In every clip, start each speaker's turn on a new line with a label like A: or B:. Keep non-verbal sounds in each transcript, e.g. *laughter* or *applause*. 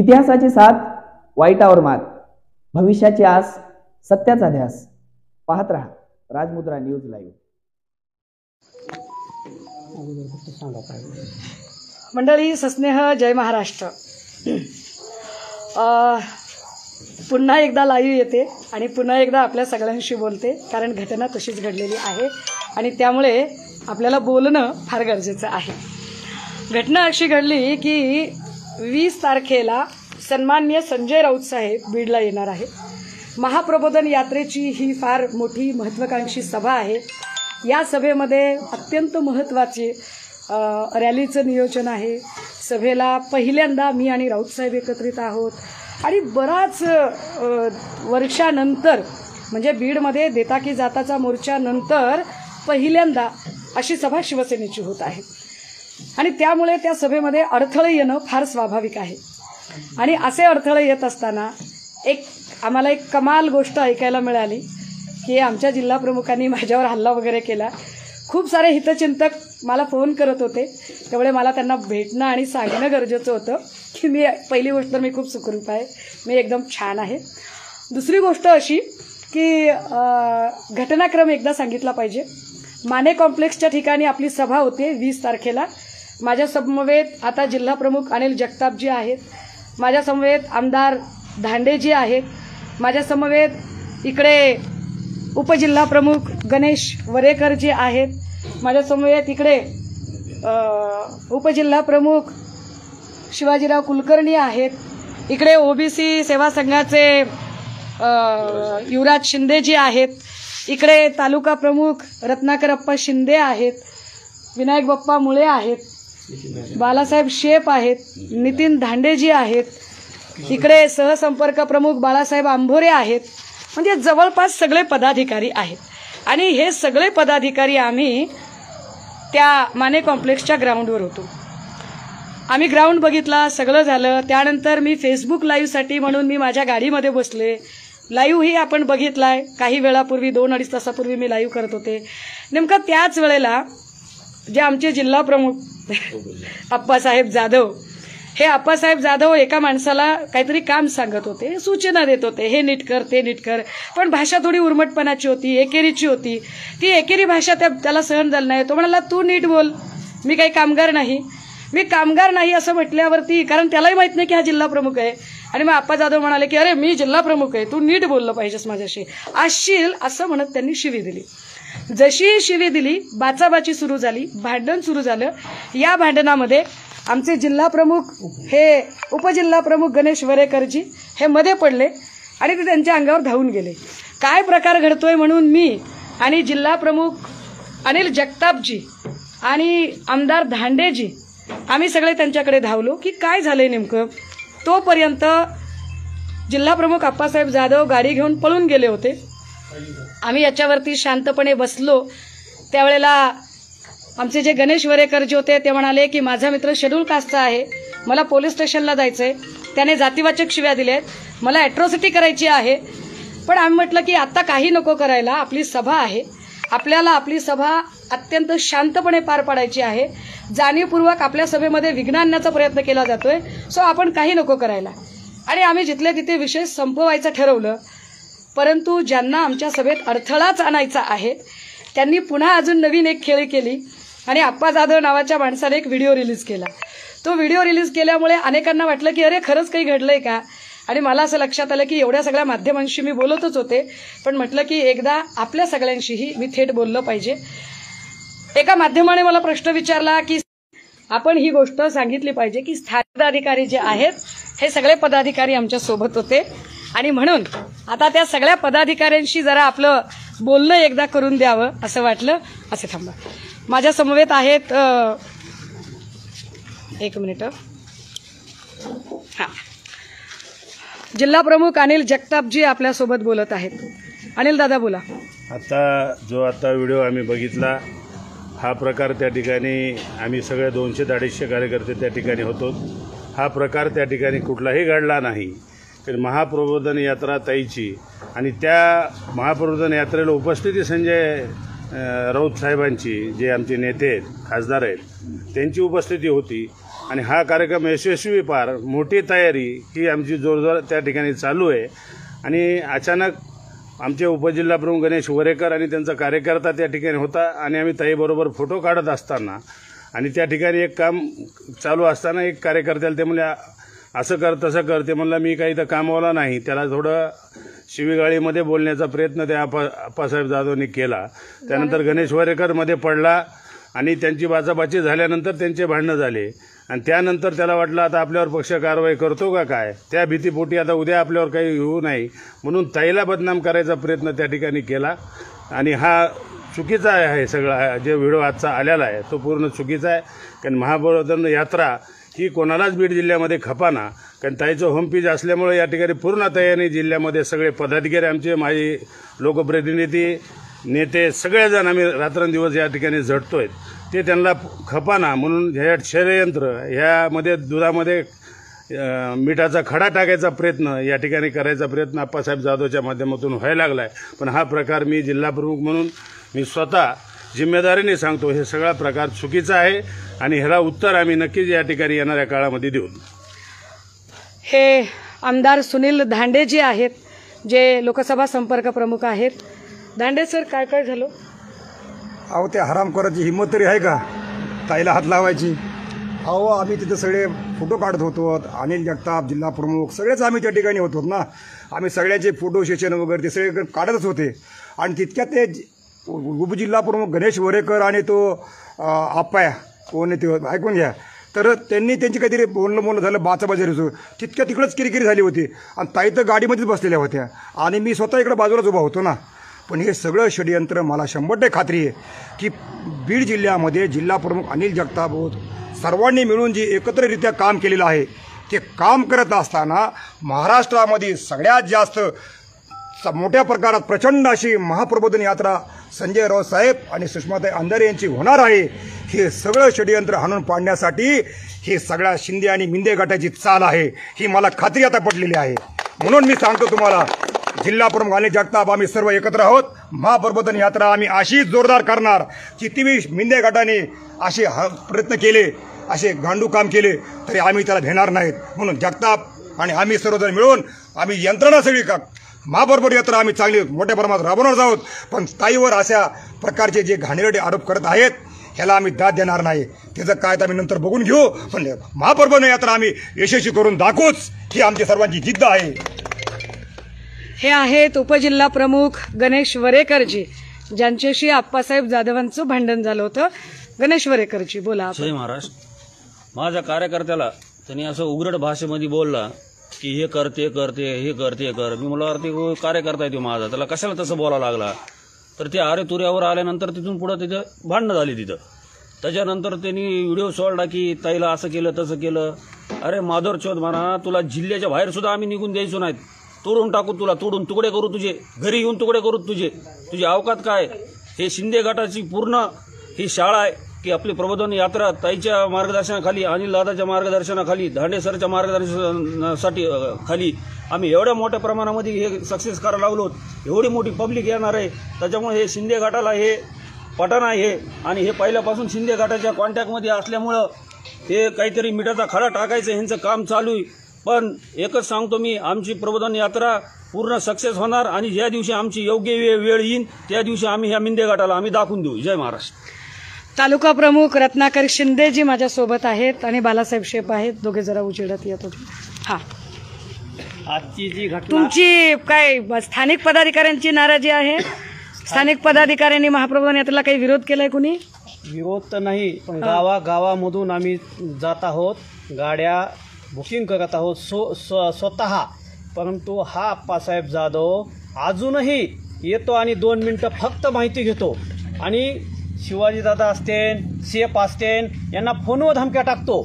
A: इतिहासाची साथ वाईटावर मात भविष्याची आस सत्याचा ध्यास. पाहत राहा राजमुद्रा न्यूज लाईव्ह.
B: मंडळी सस्नेह जय महाराष्ट्र. पुन्हा एकदा लाईव्ह येते आणि पुन्हा एकदा आपल्या सगळ्यांशी बोलते कारण घटना तशीच घडलेली आहे आणि त्यामुळे आपल्याला बोलणं फार गरजेचं आहे. घटना अशी घडली की वीस तारखेला सन्मान्य संजय राऊत साहेब बीडला येणार आहे महाप्रबोधन यात्रेची ही फार मोठी महत्त्वाकांक्षी सभा आहे. या सभेमध्ये अत्यंत महत्त्वाचे रॅलीचं नियोजन आहे. सभेला पहिल्यांदा मी आणि राऊत साहेब एकत्रित आहोत. आणि बराच वर्षानंतर म्हणजे बीडमध्ये देता की जाताचा मोर्चानंतर पहिल्यांदा अशी सभा शिवसेनेची होत आहे. आणि त्यामुळे त्या सभेमध्ये अडथळे येणं फार स्वाभाविक आहे. आणि असे अडथळे येत असताना एक आम्हाला एक कमाल गोष्ट ऐकायला मिळाली की आमच्या जिल्हा प्रमुखांनी माझ्यावर हल्ला वगैरे केला. खूप सारे हितचिंतक मला फोन करत होते. त्यामुळे मला त्यांना भेटणं आणि सांगणं गरजेचं होतं की मी पहिली गोष्ट तर मी खूप सुखरूप आहे. मी एकदम छान आहे. दुसरी गोष्ट अशी की घटनाक्रम एकदा सांगितला पाहिजे. माने कॉम्प्लेक्सच्या ठिकाणी आपली सभा होते वीस तारखेला. माझ्या समवेत आता जिल्हा प्रमुख अनिल जगतापजी आहेत. माझ्या समवेत आमदार धांडेजी आहेत. माझ्या समवेत इकडे उपजिल्हा प्रमुख गणेश वरेकरजी आहेत. माझ्या समवेत इकडे उपजिल्हाप्रमुख उपजिल्हा प्रमुख शिवाजीराव कुलकर्णी आहेत. इकडे ओबीसी सेवा संघाचे युवराज शिंदेजी आहेत. इकडे तालुका प्रमुख रत्नाकर अप्पा शिंदे आहेत. विनायक बाप्पा मुळे आहेत. बालासाहेब शेप आहेत नितीन धांडेजी आहेत इकडे सहसंपर्क प्रमुख बाळासाहेब आंभोरे आहेत. म्हणजे जवळपास सगळे पदाधिकारी आहेत. आणि हे सगळे पदाधिकारी आम्ही त्या माने कॉम्प्लेक्सच्या ग्राउंडवर होतो. आम्ही ग्राउंड बघितला सगळं झालं. त्यानंतर मी फेसबुक लाईव्हसाठी म्हणून मी माझ्या गाडीमध्ये बसले. लाईव्हही आपण बघितलाय. काही वेळापूर्वी दोन अडीच तासापूर्वी मी लाईव्ह करत होते. नेमकं त्याच वेळेला जे आमचे जिल्हा प्रमुख *laughs* आप्पासाहेब जाधव. हे आप्पासाहेब जाधव एका माणसाला काहीतरी काम सांगत होते सूचना देत होते. हे नीट कर ते नीट कर. पण भाषा थोडी उर्मटपणाची होती एकेरीची होती. ती एकेरी भाषा त्या त्याला सहन झाली नाही. तो म्हणाला तू नीट बोल. मी काही कामगार नाही. मी कामगार नाही असं म्हटल्यावरती कारण त्यालाही माहीत नाही की हा जिल्हा प्रमुख आहे. आणि मग आप्पा जाधव म्हणाले की अरे मी जिल्हा प्रमुख आहे. तू नीट बोललं पाहिजेस माझ्याशी. असशील असं म्हणत त्यांनी शिवी दिली. जशी शिवी दिली बाचाबाची सुरू झाली भांडण सुरू झालं या भांडणामध्ये आमचे जिल्हा प्रमुख हे उपजिल्हा प्रमुख गणेश वरेकरजी हे मध्ये पडले आणि ते त्यांच्या अंगावर धावून गेले. काय प्रकार घडतोय म्हणून मी आणि जिल्हा प्रमुख अनिल जगतापजी आणि आमदार धांडेजी आम्ही सगळे त्यांच्याकडे धावलो की काय झालंय नेमकं? तोपर्यंत जिल्हा प्रमुख आप्पासाहेब जाधव गाडी घेऊन पळून गेले होते. आम्ही याच्यावरती शांतपणे बसलो. त्यावेळेला आमचे जे गणेश वरेकरजी होते ते म्हणाले की माझा मित्र शेड्यूल कास्टचा आहे. मला पोलीस स्टेशनला जायचंय. त्याने जातीवाचक शिव्या दिल्या आहेत मला ॲट्रॉसिटी करायची आहे. पण आम्ही म्हटलं की आत्ता काही नको करायला. आपली सभा आहे. आपल्याला आपली सभा अत्यंत शांतपणे पार पाडायची आहे. जाणीवपूर्वक आपल्या सभेमध्ये विघ्न आणण्याचा प्रयत्न केला जातोय. सो आपण काही नको करायला. आणि आम्ही जिथले तिथे विषय संपवायचं ठरवलं परंतु ज्यांना आमच्या सभेत अडथळाच आणायचा आहे त्यांनी पुन्हा अजून नवीन एक खेळी केली आणि आप्पा जाधव नावाच्या माणसाने एक व्हिडिओ रिलीज केला. तो व्हिडिओ रिलीज केल्यामुळे अनेकांना वाटलं की अरे खरंच काही घडलंय का? आणि मला असं लक्षात आलं की एवढ्या सगळ्या माध्यमांशी मी बोलतच होते पण म्हटलं की एकदा आपल्या सगळ्यांशीही मी थेट बोललं पाहिजे. एका माध्यमाने मला प्रश्न विचारला की आपण ही गोष्ट सांगितली पाहिजे की स्थानिक पदाधिकारी जे आहेत हे सगळे पदाधिकारी आमच्यासोबत होते. आणि म्हणून आता त्या सगळ्या पदाधिकाऱ्यांशी जरा आपलं बोलणं एकदा करून द्यावं असं वाटलं असे थांबा. माझ्या समवेत आहेत एक मिनिट. हां. जिल्हा प्रमुख अनिल जगतापजी आपल्यासोबत बोलत आहेत. अनिल दादा बोला.
C: आता जो आता व्हिडिओ आम्ही बघितला हा प्रकार त्या ठिकाणी आम्ही सगळे दोनशे अडीचशे कार्यकर्ते त्या ठिकाणी होतो. हा प्रकार त्या ठिकाणी कुठलाही घडला नाही. महाप्रबोधन यात्रा ताईची आणि त्या महाप्रबोधन यात्रेला उपस्थिती संजय राऊत साहेबांची जे आमचे नेते आहेत खासदार आहेत त्यांची उपस्थिती होती. आणि हा कार्यक्रम यशस्वी पार मोठी तयारी ही आमची जोरदार त्या ठिकाणी चालू आहे. आणि अचानक आमचे उपजिल्हा प्रमुख गणेश वरेकर आणि त्यांचा कार्यकर्ता त्या ठिकाणी होता आणि आम्ही ताईबरोबर फोटो काढत असताना आणि त्या ठिकाणी एक काम चालू असताना एक कार्यकर्त्याला ते म्हणजे असं कर तसं कर. ते म्हणलं मी काही तर कामावला नाही. त्याला थोडं शिवीगाळीमध्ये बोलण्याचा प्रयत्न त्या आपा आप्पासाहेब जाधवनी केला. त्यानंतर गणेश वरेकरमध्ये पडला आणि त्यांची बाचाबाची झाल्यानंतर त्यांचे भांडणं झाले. आणि त्यानंतर त्याला वाटलं आता आपल्यावर पक्ष कारवाई करतो का काय? त्या भीतीपोटी आता उद्या आपल्यावर काही होऊ नाही. म्हणून ताईला बदनाम करायचा प्रयत्न त्या ठिकाणी केला. आणि हा चुकीचा आहे सगळा. जे व्हिडिओ आजचा आलेला आहे तो पूर्ण चुकीचा आहे. कारण महाबोधन यात्रा ही कोणालाच बीड जिल्ह्यामध्ये खपाना कारण ताईचं होम पेज असल्यामुळे या ठिकाणी पूर्ण तयारी जिल्ह्यामध्ये सगळे पदाधिकारी आमचे माझे लोकप्रतिनिधी नेते सगळेजण आम्ही रात्रंदिवस या ठिकाणी झटतोय. ते त्यांना खपाना म्हणून ह्या षडयंत्र ह्यामध्ये दुधामध्ये मिठाचा खडा टाकायचा प्रयत्न या ठिकाणी करायचा प्रयत्न आप्पासाहेब जाधवच्या माध्यमातून व्हायला लागला आहे पण हा प्रकार मी जिल्हाप्रमुख म्हणून मी स्वतः जिम्मेदारीने सांगतो हे सगळा प्रकार चुकीचा आहे. आणि ह्याला उत्तर आम्ही नक्कीच या ठिकाणी येणाऱ्या काळामध्ये देऊ.
B: हे आमदार सुनील धांडे जे आहेत जे लोकसभा संपर्क प्रमुख आहेत. धांडे सर काय काय झालं?
D: अहो त्या हरामखोराची हिंमत तरी आहे का? ताईला हात लावायची. अहो आम्ही तिथं सगळे फोटो काढत होतो. अनिल जगताप जिल्हा प्रमुख सगळेच आम्ही त्या ठिकाणी होतो ना. आम्ही सगळ्यांचे फोटो सेशन वगैरे ते सगळे काढतच होते. आणि तितक्यात ते उपजिल्हा प्रमुख गणेश वरेकर आणि तो आप्पाया कोण आहे ते ऐकून घ्या. तर त्यांनी त्यांची काहीतरी बोलणं बोलणं झालं बाचाबाजारी होतं. तितक्या तिकडंच किरकिरी झाली होती. आणि ताई तर गाडीमध्येच बसलेल्या होत्या. आणि मी स्वतः इकडं बाजूलाच उभा होतो ना. पण हे सगळं षडयंत्र मला शंभर टक्के खात्री आहे की बीड जिल्ह्यामध्ये जिल्हा प्रमुख अनिल जगताप होत सर्वांनी मिळून जे एकत्ररित्या काम केलेलं आहे ते काम करत असताना महाराष्ट्रामध्ये सगळ्यात जास्त स- मोठ्या प्रकारात प्रचंड अशी महाप्रबोधन यात्रा संजय राऊत साहेब आणि सुषमाताई अंधारे यांची होणार आहे. हे सगळं षडयंत्र हाणून पाडण्यासाठी हे सगळ्या शिंदे आणि मिंदे गटाची चाल आहे. ही मला खात्री आता पडलेली आहे. म्हणून मी सांगतो तुम्हाला जिल्हा प्रमुख आणि जगताप आम्ही सर्व एकत्र आहोत. महाप्रबोधन यात्रा आम्ही अशीच जोरदार करणार कितीबी मिंदे गटाने असे ह- प्रयत्न केले असे गांडू काम केले तरी आम्ही त्याला भेणार नाहीत. म्हणून जगताप आणि आम्ही सर्वजण मिळून आम्ही यंत्रणा सगळी का महाबरोबर यात्रा आम्ही चांगली मोठ्या प्रमाणात राबवणार आहोत. पण ताईवर अशा प्रकारचे जे घाणेरडे आरोप करत आहेत ह्याला आम्ही दाद देणार नाही. त्याचं काय तर आम्ही नंतर बघून घेऊ. पण महापर्व यात्रा आम्ही यशस्वी करून दाखवूच ही आमची सर्वांची जिद्द आहे.
B: हे आहेत उपजिल्हा प्रमुख गणेश वरेकरजी ज्यांच्याशी आप्पासाहेब जाधवांचं भांडण झालं होतं. गणेश वरेकरजी बोला.
E: जय महाराष्ट्र माझ्या कार्यकर्त्याला त्यांनी असं उघड भाषेमध्ये बोलला की हे करते करते हे करते कर. मी म्हणलं अरे ते कार्यकर्ता आहे तो माझा. त्याला कशाला तसं बोलायला लागला? तर ते आरे तुऱ्यावर आल्यानंतर तिथून पुढं तिथं भांडणं झाली तिथं. त्याच्यानंतर त्यांनी व्हिडिओ सोडला की ताईला असं केलं तसं केलं. अरे माधवर चौध म्हणा तुला जिल्ह्याच्या बाहेरसुद्धा आम्ही निघून द्यायचो नाहीत. तोडून टाकू तुला तोडून तुकडे करू तुझे. घरी येऊन तुकडे करू तुझे. तुझी अवकात काय? हे शिंदे गटाची पूर्ण ही शाळा आहे. की आपली प्रबोधन यात्रा ताईच्या मार्गदर्शनाखाली अनिल दादाच्या मार्गदर्शनाखाली धांडे सरच्या मार्गदर्शनासाठी खाली. आम्ही एवढ्या मोठ्या प्रमाणामध्ये हे सक्सेस करायला लागलो एवढी मोठी पब्लिक येणार आहे. त्याच्यामुळे हे शिंदे गटाला हे पठाण आहे. हे आणि हे पहिल्यापासून शिंदे गटाच्या कॉन्टॅक्टमध्ये असल्यामुळं हे काहीतरी मिठाचा खडा टाकायचं ह्यांचं काम चालू आहे. पण एकच सांगतो मी आमची प्रबोधन यात्रा पूर्ण सक्सेस होणार आणि ज्या दिवशी आमची योग्य वेळ येईल त्या दिवशी आम्ही ह्या मिंदे गटाला आम्ही दाखवून देऊ. जय महाराष्ट्र.
B: तालुका प्रमुख रत्नाकर शिंदेजी माझ्यासोबत आहेत आणि बालासाहेब शेप आहेत. दोघे जरा उजेडत येत होते हा.
F: आजची जी घटना
B: तुमची काय स्थानिक पदाधिकाऱ्यांची नाराजी आहे? स्थानिक पदाधिकाऱ्यांनी महाप्रबोधन यात्रेला काही विरोध केलाय कुणी?
F: विरोध तर नाही पण गावा गावामधून आम्ही जात आहोत. गाड्या बुकिंग करत आहोत. सो स्व स्वतः. परंतु हा आप्पासाहेब जाधव अजूनही येतो आणि दोन मिनटं फक्त माहिती घेतो. आणि शिवाजीदादा असतेन शेप असतेन यांना फोनवर धमक्या टाकतो.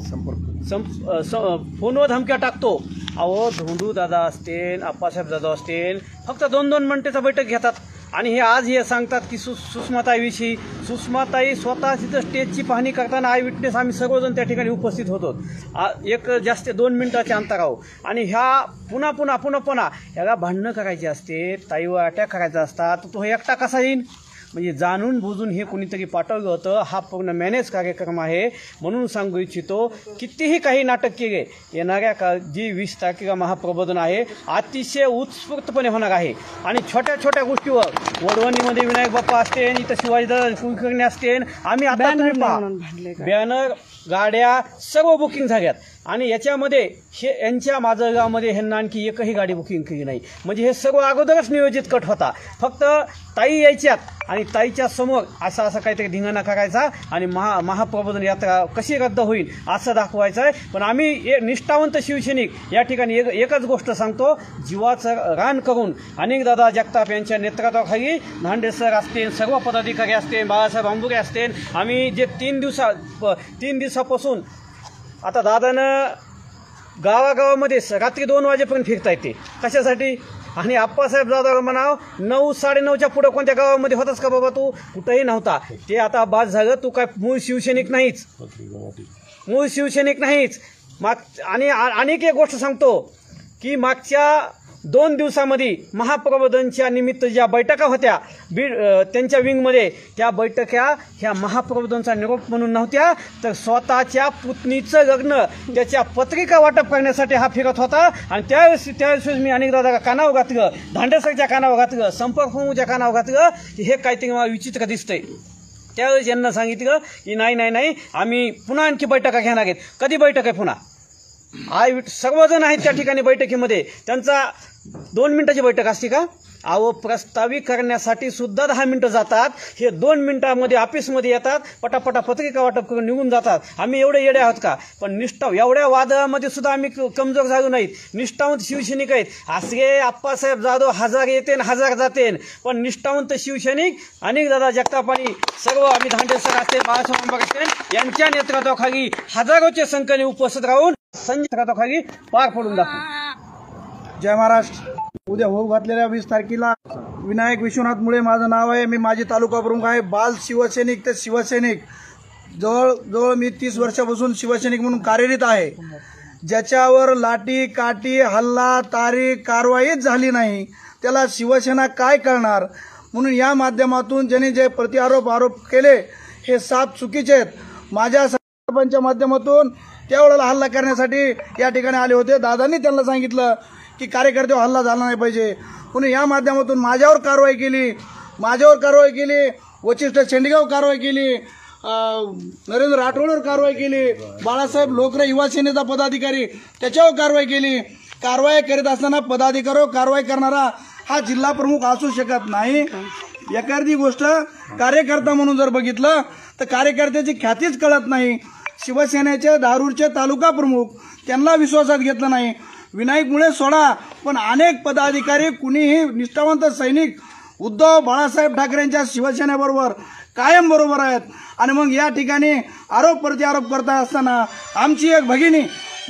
F: फोनवर धमक्या टाकतो. अहो धोंडू दादा असतील आप्पासाहेब जाधव असतील फक्त दोन दोन मिनिटाचा बैठक घेतात. आणि हे आज हे सांगतात की सु सुषमाताईविषयी. सुषमाताई स्वतः तिथं स्टेजची पाहणी करताना आय विटनेस आम्ही सर्वजण त्या ठिकाणी उपस्थित होतो. एक जास्त दोन मिनिटाच्या अंतरावर आणि ह्या पुन्हा पुन्हा पुन्हा पुन्हा ह्याला भांडणं करायची असते ताईवर अटॅक करायचा असतात तर तो एकटा कसा येईन? म्हणजे जाणून बुजून हे कुणीतरी पाठवलं होतं. हा पूर्ण मॅनेज कार्यक्रम आहे. म्हणून सांगू इच्छितो कितीही काही नाटक केले येणाऱ्या का जी वीस तारखेला महाप्रबोधन आहे अतिशय उत्स्फूर्तपणे होणार आहे. आणि छोट्या छोट्या गोष्टीवर वडवणीमध्ये विनायक बाप्पा असते इथं शिवाजी कुलकर्णी असते आम्ही आता? बॅनर गाड्या सर्व बुकिंग झाल्यात. आणि याच्यामध्ये हे यांच्या माजलगावमध्ये ह्यांना आणखी एकही गाडी बुकिंग केली नाही. म्हणजे हे सर्व अगोदरच नियोजित कट होता. फक्त ताई यायच्यात आणि ताईच्या समोर असा असा काहीतरी धिंगाणा करायचा आणि महा महाप्रबोधन यात्रा कशी रद्द होईल असं दाखवायचं आहे पण आम्ही ए- निष्ठावंत शिवसैनिक या ठिकाणी एक एकच गोष्ट सांगतो. जीवाचं रान करून अनेकदादा जगताप यांच्या नेतृत्वाखाली धांडे सर असतील सर्व पदाधिकारी असतील बाळासाहेब आंबुरे असतील आम्ही जे तीन दिवसा प- तीन दिवसापासून आता दादानं गावागावामध्ये रात्री दोन वाजेपर्यंत फिरता येते. कशासाठी? आणि आप्पासाहेब जाधव म्हणाव नऊ साडेनऊच्या पुढं कोणत्या गावामध्ये होतास का बाबा तू? कुठंही नव्हता. ते आता बाद झालं तू काय मूळ शिवसैनिक नाहीच मूळ शिवसैनिक नाहीच माग आणि आ- आणखी एक गोष्ट सांगतो की मागच्या दोन दिवसामध्ये महाप्रबोधनच्या निमित्त ज्या बैठका होत्या बीड त्यांच्या विंगमध्ये त्या बैठका ह्या महाप्रबोधनचा निरोप म्हणून नव्हत्या तर स्वतःच्या पुतणीचं लग्न त्याच्या पत्रिका वाटप करण्यासाठी हा फिरत होता. आणि त्यावेळेस त्यावेळेस मी अनेकदा कानावर घातलं धांडेसरच्या कानावर घातलं संपर्क होऊच्या कानावर घातलं की हे काहीतरी मला विचित्र दिसतंय. त्यावेळेस यांना सांगितलं की नाही नाही नाही आम्ही पुन्हा आणखी बैठका घेणार आहेत. कधी बैठक आहे पुन्हा? आय सर्वजण आहेत त्या ठिकाणी बैठकीमध्ये. त्यांचा दोन मिनिटाची बैठक असते का? अहो प्रस्तावित करण्यासाठी सुद्धा दहा मिनिटं जातात. हे दोन मिनिटामध्ये ऑफिसमध्ये येतात. पटापटा पत्रिका वाटप करून निघून जातात. आम्ही एवढे येडे आहोत का? पण निष्ठा एवढ्या वादळामध्ये सुद्धा आम्ही कमजोर झालो नाहीत. निष्ठावंत शिवसैनिक आहेत. असे आप्पासाहेब जाधव हजार येते हजार जाते. पण निष्ठावंत शिवसैनिक अनेक दादा जगताप आणि सर्व आम्ही धांडे सर असते बाळासाहेब आंबेडकर यांच्या नेतृत्वाखाली हजारोच्या संख्येने उपस्थित राहून संजय नेतृत्वाखाली पार पडून दाखवू.
G: जय महाराष्ट्र. उद्या होऊ घातलेल्या वीस तारखेला विनायक विश्वनाथ मुळे माझं नाव आहे. मी माझी तालुका प्रमुख आहे. बाल शिवसैनिक ते शिवसैनिक. जवळ जवळ मी तीस वर्षापासून शिवसैनिक म्हणून कार्यरत आहे. ज्याच्यावर लाठी काठी हल्ला तारीख कारवाईच झाली नाही. त्याला शिवसेना काय करणार? म्हणून या माध्यमातून ज्यांनी जे प्रतिआरोप आरोप केले हे साफ चुकीचे आहेत. माझ्या सरपंचच्या माध्यमातून त्यावेळेला हल्ला करण्यासाठी या ठिकाणी आले होते. दादांनी त्यांना सांगितलं की कार्यकर्त्यावर हो, हल्ला झाला नाही पाहिजे. म्हणून या माध्यमातून माझ्यावर कारवाई केली माझ्यावर कारवाई केली वचिष्ठ शेंडगाव कारवाई केली नरेंद्र राठोडवर कारवाई केली बाळासाहेब लोकरे युवा सेनेचा पदाधिकारी त्याच्यावर कारवाई केली. कारवाई करीत असताना पदाधिकाऱ्यावर हो, कारवाई करणारा हा जिल्हा प्रमुख असू शकत नाही. एखादी गोष्ट कार्यकर्ता म्हणून जर बघितलं तर कार्यकर्त्याची ख्यातीच कळत नाही. शिवसेनेचे धारूरचे तालुका प्रमुख त्यांना विश्वासात घेतलं नाही. विनायक मुळे सोडा. पण अनेक पदाधिकारी कुणीही निष्ठावंत सैनिक उद्धव बाळासाहेब ठाकरेंच्या शिवसेनेबरोबर कायम बरोबर आहेत. आणि मग या ठिकाणी आरोप प्रत्यारोप करता असताना आमची एक भगिनी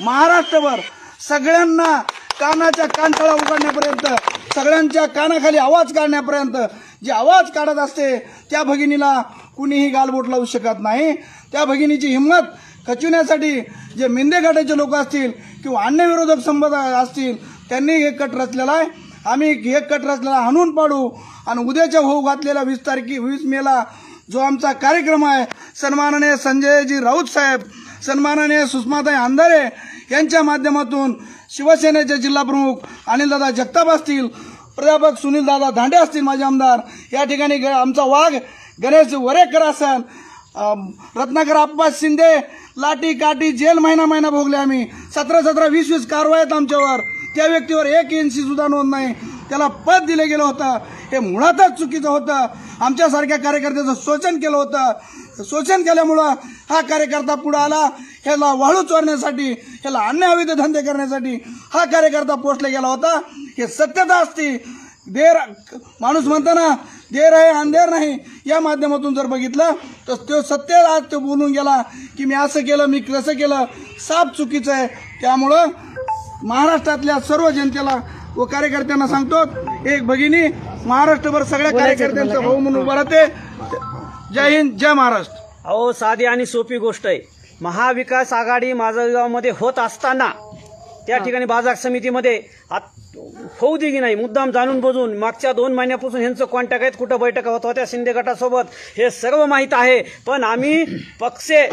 G: महाराष्ट्रभर सगळ्यांना कानाच्या कानतळा उघडण्यापर्यंत सगळ्यांच्या कानाखाली आवाज काढण्यापर्यंत जे आवाज काढत असते त्या भगिनीला कुणीही गालबोट लावू शकत नाही. त्या भगिनीची हिंमत खचविण्यासाठी जे मिंदे गटाचे लोक असतील किंवा अन्य विरोधक संबंध असतील त्यांनी हे कट रचलेला आहे. आम्ही हे कट रचलेला हाणून पाडू आणि उद्याच्या होऊ घातलेला वीस तारखे वीस मेला जो आमचा कार्यक्रम आहे सन्माननीय संजयजी राऊत साहेब सन्माननीय सुषमाताई अंधारे यांच्या माध्यमातून शिवसेनेचे जिल्हाप्रमुख अनिलदादा जगताप असतील प्राध्यापक सुनीलदादा धांडे असतील माझे आमदार. या ठिकाणी ग- आमचा वाघ गणेश वरेकर असेल रत्नाकर अब्बास शिंदे लाठी काठी जेल महिना महिना भोगले आम्ही. सतरा सतरा वीस वीस कारवाई आहेत आमच्यावर. त्या व्यक्तीवर एक एनसी सुद्धा नोंद नाही. त्याला पद दिलं गेलं होतं. हे मुळातच चुकीचं होतं. आमच्यासारख्या कार्यकर्त्याचं शोषण केलं होतं. शोषण केल्यामुळं हा कार्यकर्ता पुढं आला. ह्याला वाळू चोरण्यासाठी ह्याला अन्य धंदे करण्यासाठी हा कार्यकर्ता पोचला गेला होता. हे सत्यता असती. देर माणूस म्हणताना देर आहे अंधेर नाही. या माध्यमातून जर बघितलं तर तो सत्य आज तो बोलून गेला की मी असं केलं मी कसं केलं साफ चुकीचं आहे. त्यामुळं महाराष्ट्रातल्या सर्व जनतेला व कार्यकर्त्यांना सांगतो एक भगिनी महाराष्ट्रभर सगळ्या कार्यकर्त्यांचा भाऊ म्हणून उभा राहते. जय हिंद जय महाराष्ट्र.
F: अहो साधी आणि सोपी गोष्ट आहे. महाविकास आघाडी माजलगावमध्ये होत असताना त्या ठिकाणी बाजार समितीमध्ये आत- होऊ दे की नाही मुद्दाम जाणून बुजून मागच्या दोन महिन्यापासून यांचं कॉन्टॅक्ट आहेत कुठं बैठका होत होत्या शिंदे गटासोबत हे सर्व माहीत आहे. पण आम्ही पक्षे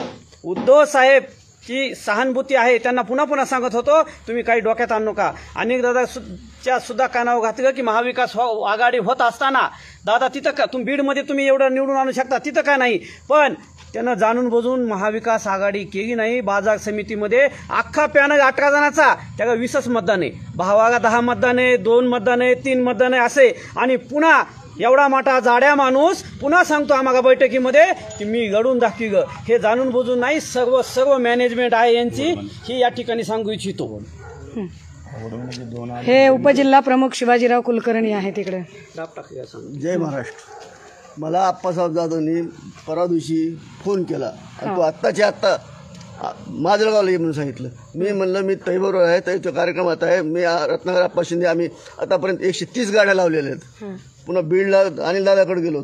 F: उद्धव साहेब जी सहानुभूती आहे त्यांना पुन्हा पुन्हा सांगत होतो तुम्ही काही डोक्यात आणू नका. अनेक दादा सु- च्या सुद्धा कानावर घातलं की महाविकास हो- आघाडी होत असताना दादा तिथं का तुम्ही बीडमध्ये तुम्ही एवढं निवडून आणू शकता तिथं का नाही? पण त्यांना जाणून बुजून महाविकास आघाडी केली नाही बाजार समितीमध्ये अख्खा पॅनल अठरा जणांचा त्याला वीसच मतदान आहे. भावागा दहा मतदान आहे दोन मतदान आहे तीन मतदान आहे असे. आणि पुन्हा एवढा मोठा जाड्या माणूस पुन्हा सांगतो आम्हाला बैठकीमध्ये की मी लढून दाखवी ग. हे जाणून बुजून नाही सर्व सर्व मॅनेजमेंट आहे यांची. ही या ठिकाणी सांगू इच्छितो.
B: हे उपजिल्हा प्रमुख शिवाजीराव कुलकर्णी आहेत तिकडे
H: जय महाराष्ट्र. मला आप्पासाहेब जाधवनी परवा दिवशी फोन केला. तो आत्ताच्या आत्ता माजलगावला ये म्हणून सांगितलं. मी म्हणलं मी तैबरोबर आहे तैच्या कार्यक्रमात आहे. मी रत्नाकर आप्पा शिंदे आम्ही आतापर्यंत एकशे तीस गाड्या लावलेल्या आहेत. पुन्हा बीडला अनिल दादाकडे गेलो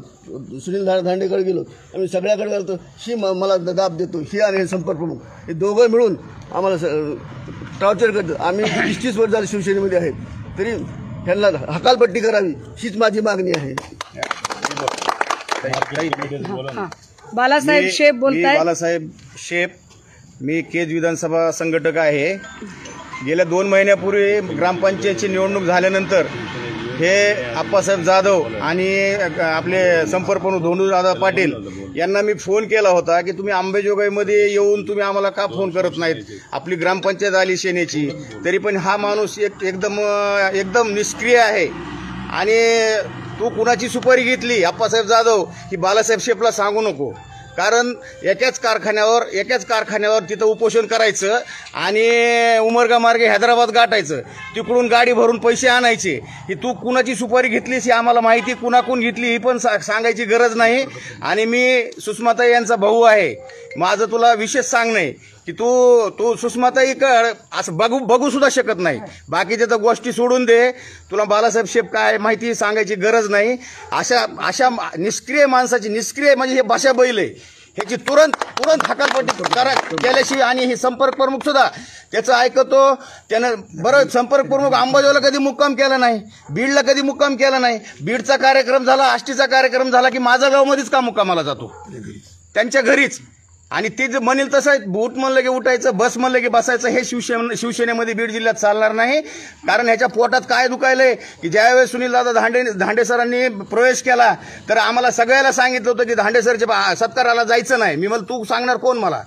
H: सुनील दा धांडेकडे गेलो. आम्ही सगळ्याकडे गेलो ही म- मला दाब देतो ही आणि संपर्क प्रमुख. हे दोघं मिळून आम्हाला टॉर्चर करतात. आम्ही तीस तीस वर्ष झाले शिवसेनेमध्ये आहेत तरी ह्यांना हकालपट्टी करावी हीच माझी मागणी आहे.
B: बालासाहेब
I: मी
B: बोलताय
I: बालासाहेब शेप मी केज विधानसभा संघटक आहे. गेल्या दोन महिन्यापूर्वी ग्रामपंचायतची निवडणूक झाल्यानंतर हे आप्पासाहेब जाधव आणि आपले संपर्क धोंडूदादा पाटील यांना मी फोन केला होता की तुम्ही आंबेजोगाईमध्ये येऊन तुम्ही आम्हाला का फोन करत नाहीत? आपली ग्रामपंचायत आली सेनेची. तरी पण हा माणूस एक एकदम एकदम निष्क्रिय आहे. आणि तू कुणाची सुपारी घेतली? आप्पासाहेब जाधव की बालासाहेब शेपला सांगू नको. कारण एकाच कारखान्यावर एकाच कारखान्यावर तिथं उपोषण करायचं आणि उमरगा मार्गे हैदराबाद गाठायचं. तिकडून गाडी भरून पैसे आणायचे. की तू कुणाची सुपारी घेतलीस ही आम्हाला माहिती कुणाकून घेतली ही पण सा- सांगायची गरज नाही. आणि मी सुषमाताई यांचा भाऊ आहे. माझं तुला विशेष सांगणं की तू तू सुषमाताई कर असं बघू बघू सुद्धा शकत नाही. बाकीच्या तर गोष्टी सोडून दे. तुला बालासाहेब शेप काय माहिती सांगायची गरज नाही. अशा अशा निष्क्रिय माणसाची निष्क्रिय म्हणजे हे भाषा बैल आहे. ह्याची तुरंत तुरंत हकालपट्टी कारण केल्याशिवाय आणि हे संपर्क प्रमुख सुद्धा. त्याचं ऐकतो त्यानं बरं संपर्क प्रमुख अंबाजोला कधी मुक्काम केला नाही. बीडला कधी मुक्काम केला नाही. बीडचा कार्यक्रम झाला आष्टीचा कार्यक्रम झाला की माझा गावमध्येच का मुक्कामाला जातो? त्यांच्या घरीच. आणि ते जे म्हणेल तसं आहे, बूट म्हणलं की उठायचं बस म्हणलं की बसायचं हे शिवसेने शिवसेनेमध्ये बीड जिल्ह्यात चालणार नाही. कारण ह्याच्या पोटात काय दुखायलंय की ज्यावेळेस सुनील दादा धांडे धांडे सरांनी प्रवेश केला तर आम्हाला सगळ्याला सांगितलं होतं की धांडे सरच्या बा- सत्काराला जायचं नाही. मी मला तू सांगणार कोण मला?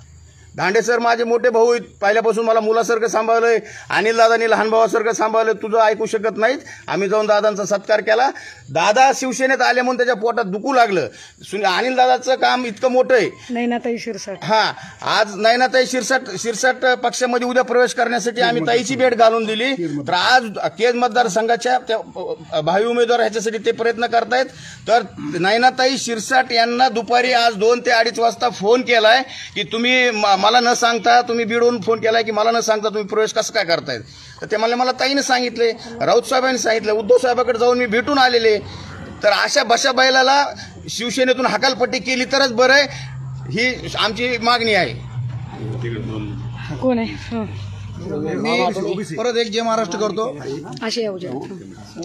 I: धांडे सर माझे मोठे भाऊ आहेत. पहिल्यापासून मला मुलासारखं सांभाळलंय. अनिल दादांनी लहान भावासारखं सांभाळलं तुझं ऐकू शकत नाहीत. आम्ही जाऊन दादांचा सत्कार केला. दादा शिवसेनेत आले म्हणून त्याच्या पोटात दुखू लागलं. सुनी- अनिल दादाचं काम इतकं मोठं आहे.
B: नैनाताई शिरसाट.
I: हा आज नैनाताई शिरसाट शिरसाट पक्षामध्ये उद्या प्रवेश करण्यासाठी आम्ही ताईची भेट घालून दिली. तर आज केज मतदारसंघाच्या त्या भावी उमेदवार ह्याच्यासाठी ते प्रयत्न करतायत. तर नैनाताई शिरसाट यांना दुपारी आज दोन ते अडीच वाजता फोन केलाय की तुम्ही म- मला न सांगता तुम्ही बीडवरून फोन केलाय की मला न सांगता तुम्ही प्रवेश कसं काय करतायत? तर ते मला मला ताईने सांगितले राऊत साहेबांनी सांगितलं उद्धव साहेबाकडे जाऊन मी भेटून आलेले. तर अशा बशा बैलाला शिवसेनेतून हकालपट्टी केली तरच बरं आहे. ही आमची मागणी आहे.
B: कोण आहे? हं.
G: मी परत एक जय महाराष्ट्र करतो
B: अशी.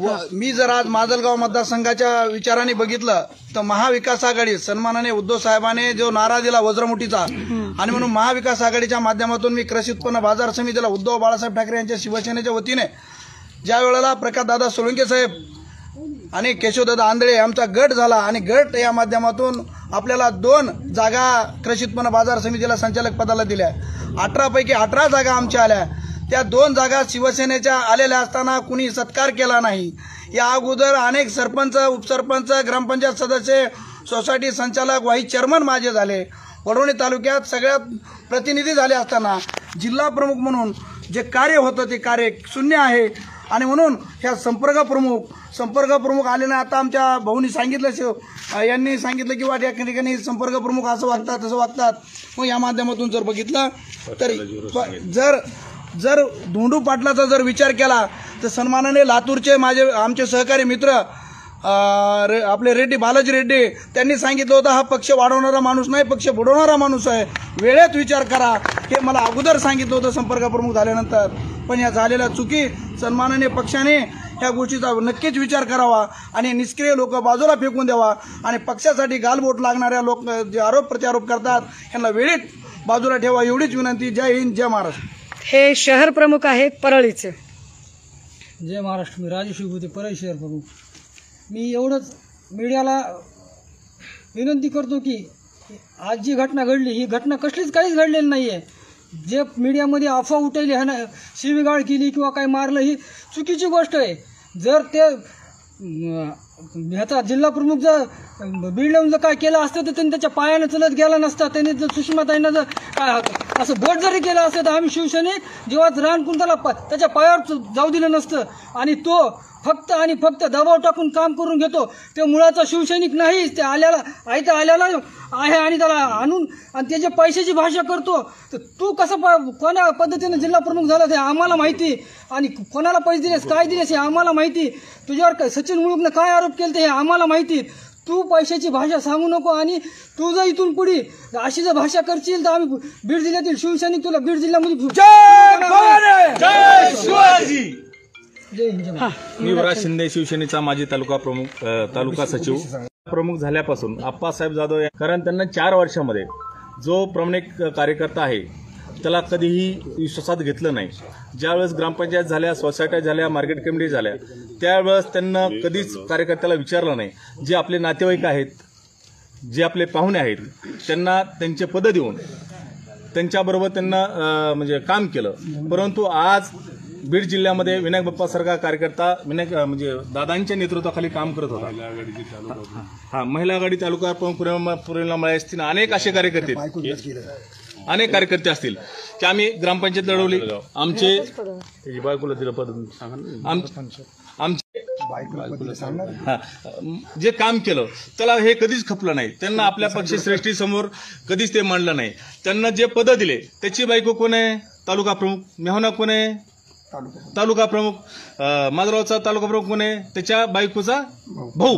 G: व मी जर आज माजलगाव मतदारसंघाच्या विचाराने बघितलं तर महाविकास आघाडी सन्मानाने उद्धव साहेबांनी जो नारा दिला वज्रमुठीचा आणि म्हणून महाविकास आघाडीच्या माध्यमातून मी कृषी उत्पन्न बाजार समितीला उद्धव बाळासाहेब ठाकरे यांच्या शिवसेनेच्या वतीने ज्या वेळेला प्रकाशदादा सोळंके साहेब आणि केशवदादा आंधळे आमचा गट झाला आणि गट या माध्यमातून आपल्याला दोन जागा कृषी उत्पन्न बाजार समितीला संचालक पदाला दिल्या. अठरापैकी अठरा जागा आमच्या आल्या. त्या दोन जागा शिवसेनेच्या आलेल्या असताना कुणी सत्कार केला नाही. या अगोदर अनेक सरपंच उपसरपंच ग्रामपंचायत सदस्य सोसायटी संचालक वाईस चेअरमन माझे झाले. वडवणी तालुक्यात सगळ्यात प्रतिनिधी झाले असताना जिल्हा प्रमुख म्हणून जे कार्य होतं ते कार्य शून्य आहे. आणि म्हणून ह्या संपर्क प्रमुख संपर्क प्रमुख आले ना आता आमच्या भाऊनी सांगितलं शिव यांनी सांगितलं की वा या ठिकाणी संपर्क प्रमुख असं वागतात तसं वागतात. मग या माध्यमातून जर बघितलं तर जर जर धोंडू पाटलाचा जर विचार केला तर सन्मानाने लातूरचे माझे आमचे सहकारी मित्र रे- आपले रेड्डी बालाजी रेड्डी त्यांनी सांगितलं होतं हा पक्ष वाढवणारा माणूस नाही पक्ष बुडवणारा माणूस आहे. वेळेत विचार करा. हे मला अगोदर सांगितलं होतं संपर्क प्रमुख झाल्यानंतर. पण या झालेल्या चुकी सन्मानाने पक्षाने ह्या गोष्टीचा नक्कीच विचार करावा आणि निष्क्रिय लोक बाजूला फेकून द्यावा आणि पक्षासाठी गालबोट लागणाऱ्या लोक जे आरोप प्रत्यारोप करतात यांना वेळीत बाजूला ठेवा एवढीच विनंती. जय हिंद जय महाराष्ट्र.
B: हे शहर प्रमुख आहेत परळीचे.
J: जय महाराष्ट्र मी राजेश विभूती परळ शहर प्रमुख. मी एवढंच मीडियाला विनंती करतो की आज जी घटना घडली ही घटना कसलीच काहीच घडलेली नाही आहे जे मीडियामध्ये अफवा उठवली आहे शिवीगाळ केली किंवा काही मारलं ही चुकीची गोष्ट आहे. जर ते ह्याचा जिल्हा प्रमुख जर बीड लावून जर काय केलं असतं तर त्यांनी त्याच्या पायानं चलत गेला नसता. त्यांनी जर सुषमाताईंना जर काय असं बोट जरी केलं असतं तर आम्ही शिवसैनिक जेव्हा रानकुंताला त्याला पा- त्याच्या पायावर जाऊ दिलं नसतं. आणि तो फक्त आणि फक्त दबाव टाकून काम करून घेतो. ते मुळाचा शिवसैनिक नाही ते आल्याला आहे आल्याला आहे आणि त्याला आणून आणि त्याच्या पैशाची भाषा करतो. तर तू कसं प कोण्या पद्धतीनं जिल्हा प्रमुख झाला ते आम्हाला माहिती. आणि कोणाला पैसे दिलेस काय दिलेस हे आम्हाला माहिती. तुझ्यावर सचिन मुळूकनं काय आरोप केले ते हे आम्हाला माहिती. तू पैशाची भाषा सांगू नको आणि तू जर इथून पुढे अशी जर भाषा करशील तर आम्ही बीड जिल्ह्यातील शिवसैनिक तुला बीड जिल्ह्यामध्ये
K: मी युवराज शिंदे शिवसेनेचा माजी तालुका प्रमुख तालुका सचिव. प्रमुख झाल्यापासून आप्पासाहेब जाधव या- कारण त्यांना चार वर्षामध्ये जो प्रामाणिक कार्यकर्ता आहे त्याला कधीही विश्वासात घेतलं नाही. ज्यावेळेस ग्रामपंचायत झाल्या सोसायट्या झाल्या मार्केट कमिटी झाल्या त्यावेळेस त्यांना कधीच कार्यकर्त्याला विचारलं नाही. जे आपले नातेवाईक आहेत जे आपले पाहुणे आहेत त्यांना त्यांचे पदं देऊन त्यांच्याबरोबर त्यांना म्हणजे काम केलं. परंतु आज बीड जिल्ह्यामध्ये विनायक बाप्पासारखा कार्यकर्ता विनायक म्हणजे दादांच्या नेतृत्वाखाली काम करत होता. हा महिला आघाडी तालुका प्रमुख पूर्णिमा असतील. अनेक असे कार्यकर्ते. अनेक कार्यकर्ते असतील. की आम्ही ग्रामपंचायत लढवली. आमचे बायकोला. आम- आमचे हा. जे काम केलं त्याला हे कधीच खपलं नाही. त्यांना आपल्या पक्षश्रेष्ठी समोर कधीच ते मांडलं नाही. त्यांना जे पद दिले त्याची बायको कोण आहे? तालुका प्रमुख. मेहना कोण आहे? तालुका प्रमुख. अं, माजगावचा तालुका प्रमुख कोण आहे? त्याच्या बायकोचा भाऊ.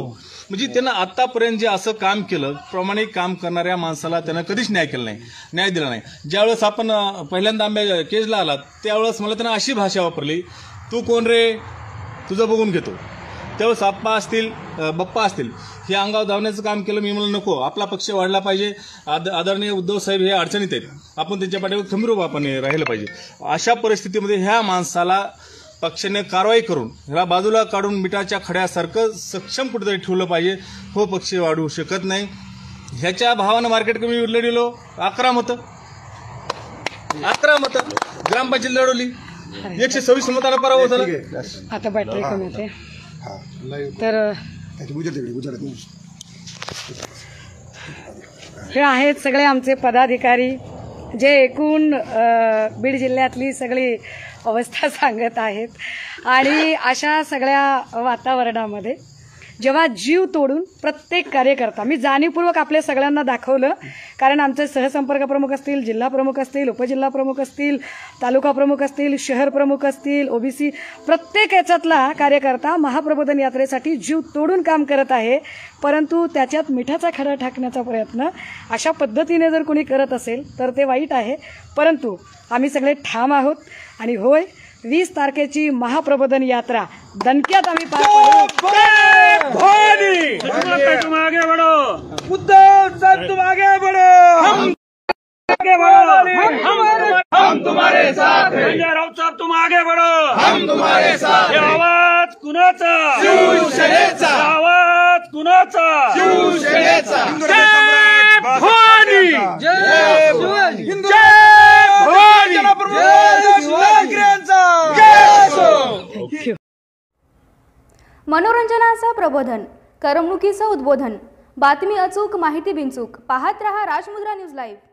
K: म्हणजे त्यांना आतापर्यंत जे असं काम केलं प्रामाणिक काम करणाऱ्या माणसाला त्यांना कधीच न्याय केला नाही न्याय दिला नाही. ज्यावेळेस आपण पहिल्यांदा आंबे केजला आलात त्यावेळेस मला त्यांना अशी भाषा वापरली तू कोण रे? तुझं बघून घेतो. त्यावेळेस आप्पा असतील बप्पा असतील हे अंगावर धावण्याचं काम केलं मी म्हणलं नको आपला पक्ष वाढला पाहिजे. आद आदरणीय उद्धव साहेब हे अडचणीत आहेत. आपण त्यांच्या पाठीवर खंबीर आपण राहिलं पाहिजे. अशा परिस्थितीमध्ये ह्या माणसाला पक्षाने कारवाई करून ह्याला बाजूला काढून मिठाच्या खड्यासारखं सक्षम कुठेतरी ठेवलं पाहिजे. हो पक्ष वाढवू शकत नाही. ह्याच्या भावानं मार्केट कमी लढवलो अकरा मतं. अकरा मतं. ग्रामपंचायत लढवली. एकशे सव्वीस मताला पराभव झाला.
B: आता बॅटरी कमी होते. तर हे आहेत सगळे आमचे पदाधिकारी. जे एकूण बीड जिल्ह्यातली सगळी अवस्था सांगत आहेत. आणि अशा सगळ्या वातावरणामध्ये जेव्हा जीव तोडून प्रत्येक कार्यकर्ता मी जाणीवपूर्वक आपल्या सगळ्यांना दाखवलं. कारण आमचे सहसंपर्क प्रमुख असतील जिल्हा प्रमुख असतील उपजिल्हा प्रमुख असतील तालुका प्रमुख असतील शहर प्रमुख असतील ओबीसी प्रत्येक याच्यातला कार्यकर्ता महाप्रबोधन यात्रेसाठी जीव तोडून काम करत आहे. परंतु त्याच्यात मिठाचा खडा टाकण्याचा प्रयत्न अशा पद्धतीने जर कोणी करत असेल तर ते वाईट आहे. परंतु आम्ही सगळे ठाम आहोत. आणि होय वीस तारखेची महाप्रबोधन यात्रा. दणक्यात आम्ही पार पाडू
E: तुम आगे बढ़ो
G: उद्धव साहेब तुम आगे बढ़ो हम आगे बढ़ो
E: हम तुम्हारे साथ संजय राऊत साहेब तुम आगे बढ़ो हम तुम्हारे साथ आवाज कुणाचा? शिवसेनेचा आवाज कुणाचा? शिवसेनेचा भवानी!
G: जय शिवाजी जय भवानी! शिवरायांचा
L: मनोरंजनाचं प्रबोधन करमणुकीचं उद्बोधन. बातमी अचूक माहिती बिनचूक. पाहत रहा राजमुद्रा न्यूज लाईव्ह.